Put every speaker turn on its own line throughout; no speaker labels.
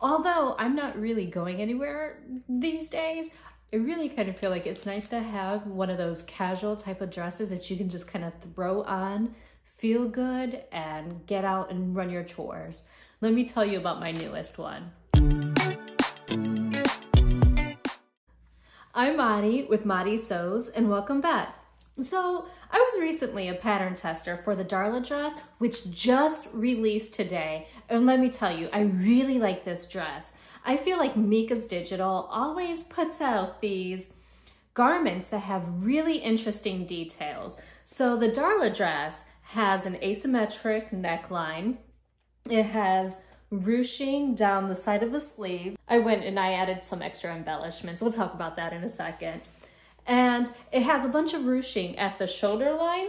Although I'm not really going anywhere these days, I really kind of feel like it's nice to have one of those casual type of dresses that you can just kind of throw on, feel good, and get out and run your chores. Let me tell you about my newest one. I'm Mari with Mari Sews and welcome back. So I was recently a pattern tester for the Darlah dress, which just released today. And let me tell you, I really like this dress. I feel like Mieka's Digital always puts out these garments that have really interesting details. So the Darlah dress has an asymmetric neckline. It has ruching down the side of the sleeve. I went and I added some extra embellishments. We'll talk about that in a second. And it has a bunch of ruching at the shoulder line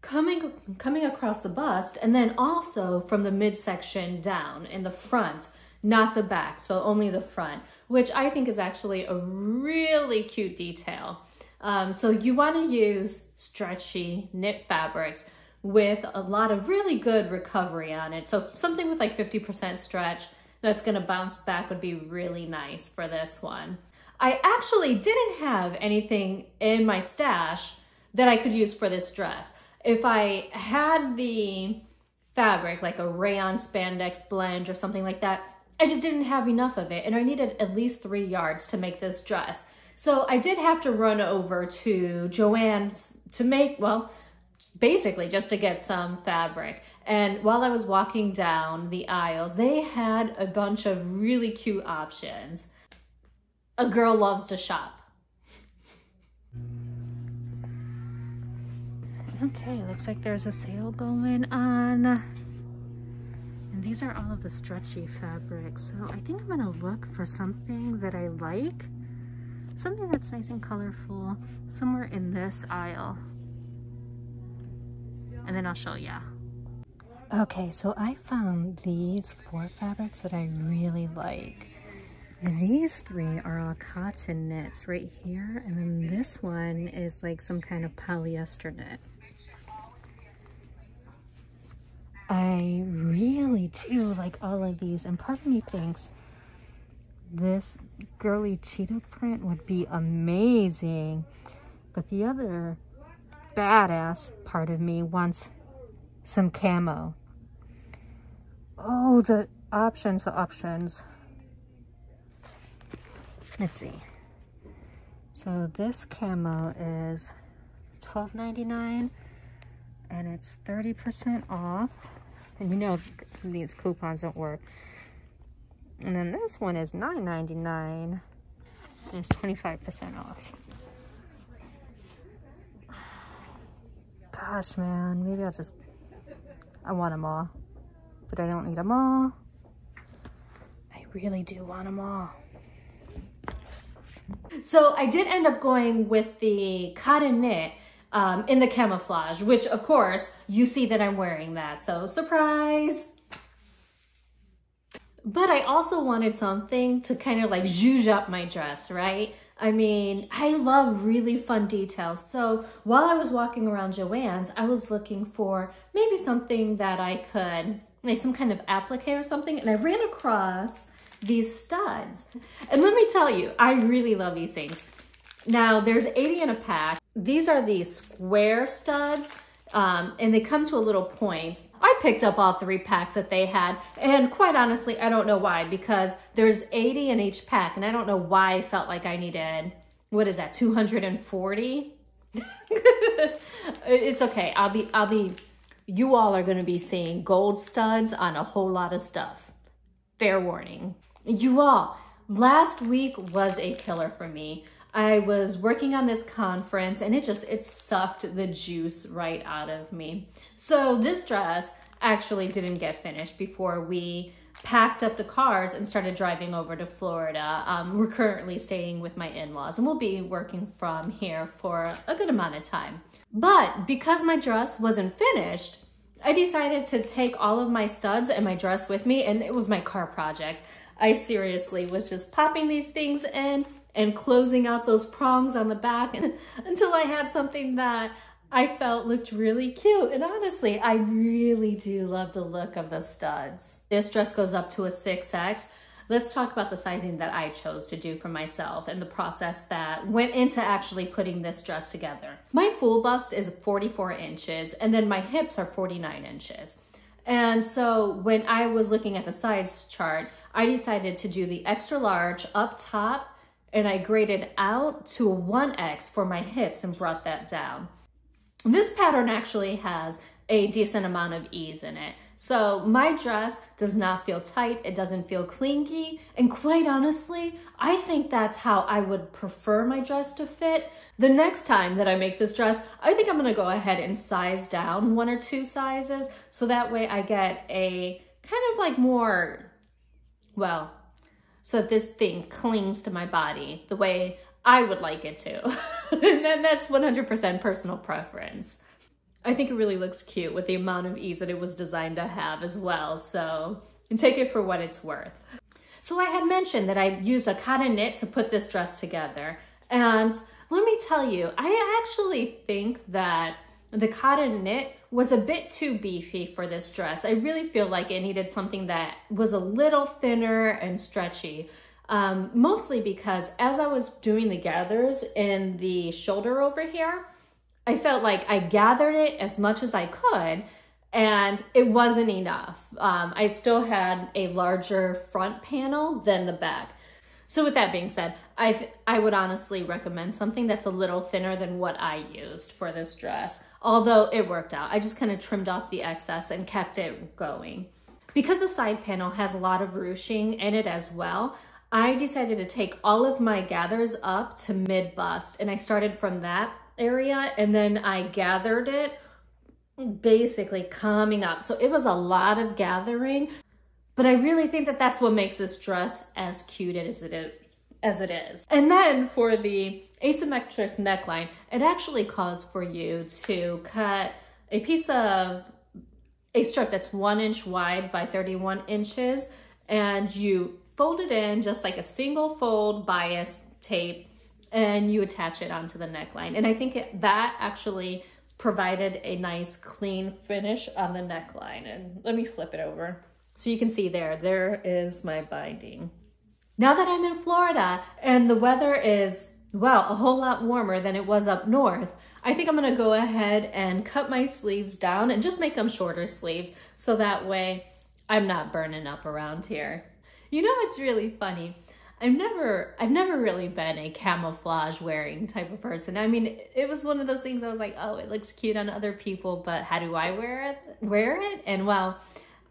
coming coming across the bust and then also from the midsection down in the front, not the back, so only the front, which I think is actually a really cute detail. Um, so you want to use stretchy knit fabrics with a lot of really good recovery on it. So something with like 50% stretch that's going to bounce back would be really nice for this one. I actually didn't have anything in my stash that I could use for this dress. If I had the fabric, like a rayon spandex blend or something like that, I just didn't have enough of it and I needed at least three yards to make this dress. So I did have to run over to Joann's to make, well, basically just to get some fabric. And while I was walking down the aisles, they had a bunch of really cute options a girl loves to shop. Okay, looks like there's a sale going on. And these are all of the stretchy fabrics. So I think I'm gonna look for something that I like. Something that's nice and colorful, somewhere in this aisle. And then I'll show you. Okay, so I found these four fabrics that I really like. These three are all cotton knits right here, and then this one is like some kind of polyester knit. I really do like all of these, and part of me thinks this girly cheetah print would be amazing, but the other badass part of me wants some camo. Oh, the options, the options. Let's see. So this camo is $12.99 and it's 30% off. And you know these coupons don't work. And then this one is $9.99 and it's 25% off. Gosh, man, maybe I'll just, I want them all, but I don't need them all. I really do want them all. So I did end up going with the cotton knit um, in the camouflage, which of course you see that I'm wearing that. So surprise. But I also wanted something to kind of like zhuzh up my dress, right? I mean, I love really fun details. So while I was walking around Joann's, I was looking for maybe something that I could, like some kind of applique or something. And I ran across these studs. And let me tell you, I really love these things. Now there's 80 in a pack. These are the square studs um, and they come to a little point. I picked up all three packs that they had and quite honestly, I don't know why because there's 80 in each pack and I don't know why I felt like I needed, what is that, 240? it's okay. I'll be, I'll be, you all are going to be seeing gold studs on a whole lot of stuff. Fair warning. You all, last week was a killer for me. I was working on this conference and it just, it sucked the juice right out of me. So this dress actually didn't get finished before we packed up the cars and started driving over to Florida. Um, we're currently staying with my in-laws and we'll be working from here for a good amount of time. But because my dress wasn't finished, I decided to take all of my studs and my dress with me and it was my car project. I seriously was just popping these things in and closing out those prongs on the back until I had something that I felt looked really cute. And honestly, I really do love the look of the studs. This dress goes up to a 6X. Let's talk about the sizing that I chose to do for myself and the process that went into actually putting this dress together. My full bust is 44 inches and then my hips are 49 inches. And so when I was looking at the size chart, I decided to do the extra large up top and I graded out to a 1X for my hips and brought that down. This pattern actually has a decent amount of ease in it. So my dress does not feel tight, it doesn't feel clingy, and quite honestly, I think that's how I would prefer my dress to fit. The next time that I make this dress, I think I'm gonna go ahead and size down one or two sizes so that way I get a kind of like more, well, so this thing clings to my body the way I would like it to. and that's 100% personal preference. I think it really looks cute with the amount of ease that it was designed to have as well. So and take it for what it's worth. So I had mentioned that I use a cotton knit to put this dress together. And let me tell you, I actually think that the cotton knit was a bit too beefy for this dress. I really feel like it needed something that was a little thinner and stretchy. Um, mostly because as I was doing the gathers in the shoulder over here, I felt like I gathered it as much as I could and it wasn't enough. Um, I still had a larger front panel than the back. So with that being said, I I would honestly recommend something that's a little thinner than what I used for this dress. Although it worked out. I just kind of trimmed off the excess and kept it going. Because the side panel has a lot of ruching in it as well, I decided to take all of my gathers up to mid bust and I started from that area and then I gathered it basically coming up. So it was a lot of gathering, but I really think that that's what makes this dress as cute as it is. As it is. And then for the asymmetric neckline, it actually calls for you to cut a piece of a strip that's one inch wide by 31 inches and you fold it in just like a single fold bias tape and you attach it onto the neckline. And I think it, that actually provided a nice clean finish on the neckline. And let me flip it over. So you can see there, there is my binding. Now that I'm in Florida and the weather is, well, a whole lot warmer than it was up north, I think I'm gonna go ahead and cut my sleeves down and just make them shorter sleeves so that way I'm not burning up around here. You know, it's really funny. I've never I've never really been a camouflage wearing type of person. I mean, it was one of those things I was like, "Oh, it looks cute on other people, but how do I wear it?" Wear it? And well,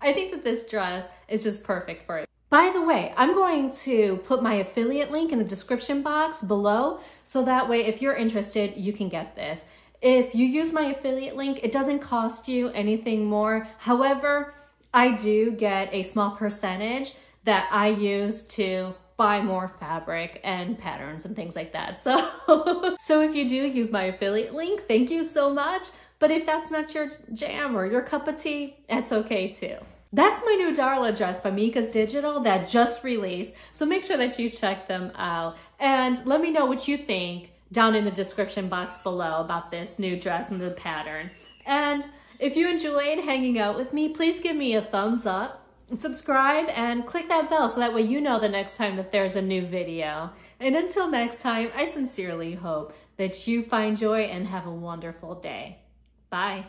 I think that this dress is just perfect for it. By the way, I'm going to put my affiliate link in the description box below so that way if you're interested, you can get this. If you use my affiliate link, it doesn't cost you anything more. However, I do get a small percentage that I use to buy more fabric and patterns and things like that. So, so if you do use my affiliate link, thank you so much. But if that's not your jam or your cup of tea, that's okay too. That's my new Darlah dress by Mieka's Digital that just released. So make sure that you check them out and let me know what you think down in the description box below about this new dress and the pattern. And if you enjoyed hanging out with me, please give me a thumbs up subscribe and click that bell so that way you know the next time that there's a new video. And until next time, I sincerely hope that you find joy and have a wonderful day. Bye.